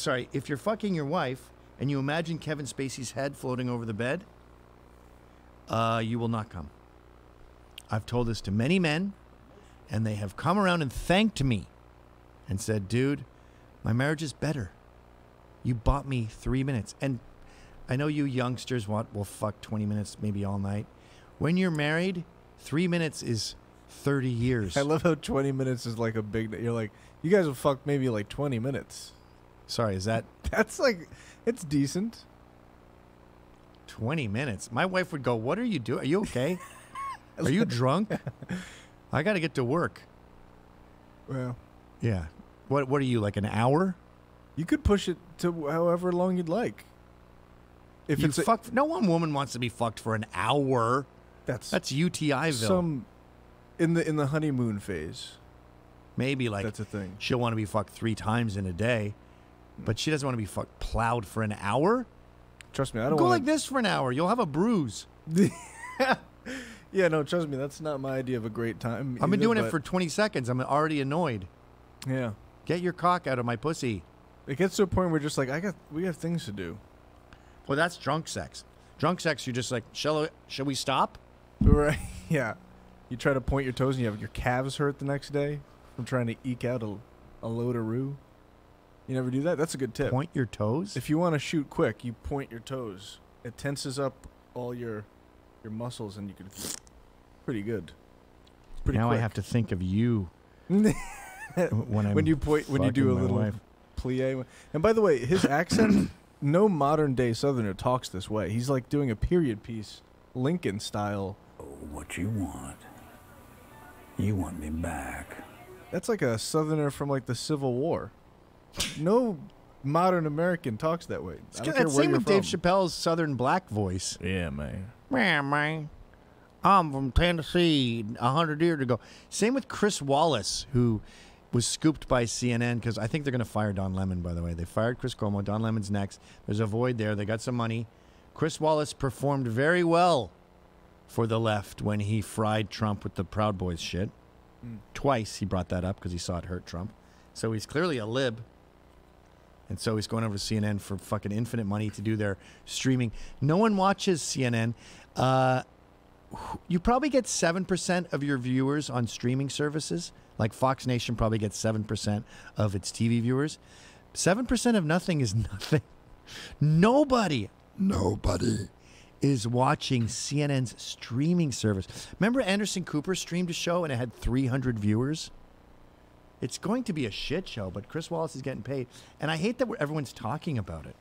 sorry, if you're fucking your wife and you imagine Kevin Spacey's head floating over the bed, uh, you will not come. I've told this to many men, and they have come around and thanked me and said, dude, my marriage is better. You bought me three minutes. And I know you youngsters want will fuck 20 minutes, maybe all night. When you're married, three minutes is 30 years. I love how 20 minutes is like a big. You're like, you guys will fuck maybe like 20 minutes. Sorry, is that That's like, it's decent. 20 minutes? My wife would go, What are you doing? Are you okay? are you drunk? I got to get to work. Well, Yeah. What, what are you, like an hour? you could push it to however long you'd like. If you it's a- no one woman wants to be fucked for an hour. that's That's UTIville. some in the in the honeymoon phase. Maybe like that's a thing. she'll want to be fucked three times in a day, but she doesn't want to be fucked plowed for an hour. Trust me, I don't Go wanna, like this for an hour. You'll have a bruise. Yeah, no, trust me, that's not my idea of a great time. I've been either, doing it for 20 seconds. I'm already annoyed. Yeah, Get your cock out of my pussy. it gets to a point where just like I got, we have things to do. Well, that's drunk sex. Drunk sex, you're just like, shall, we? shall we stop? Right? Yeah. You try to point your toes and you have your calves hurt the next day from trying to eke out a, a load of roo. You never do that. That's a good tip. Point your toes? If you want to shoot quick, you point your toes. It tenses up all your your muscles, and you can. Pretty good. Pretty now quick. I have to think of you when I'm when you point when you do a little wife. plie. And by the way, his accent, no modern day Southerner talks this way. He's like doing a period piece, Lincoln style. Oh, what you want? You want me back. That's like a Southerner from like the Civil War. No modern American talks that way. I don't care That's where same with Dave from. Chappelle's Southern black voice. Yeah, man. Man, man. I'm from Tennessee a hundred years ago. Same with Chris Wallace, who was scooped by CNN because I think they're going to fire Don Lemon, by the way. They fired Chris Cuomo. Don Lemon's next. There's a void there. They got some money. Chris Wallace performed very well for the left when he fried Trump with the Proud Boys shit. Mm. Twice he brought that up because he saw it hurt Trump. So he's clearly a lib. And so he's going over to CNN for fucking infinite money to do their streaming. No one watches CNN. Uh, you probably get 7% of your viewers on streaming services. Like Fox Nation probably gets 7% of its TV viewers. 7% of nothing is nothing. Nobody, nobody is watching CNN's streaming service. Remember Anderson Cooper streamed a show and it had 300 viewers? It's going to be a shit show, but Chris Wallace is getting paid. And I hate that everyone's talking about it.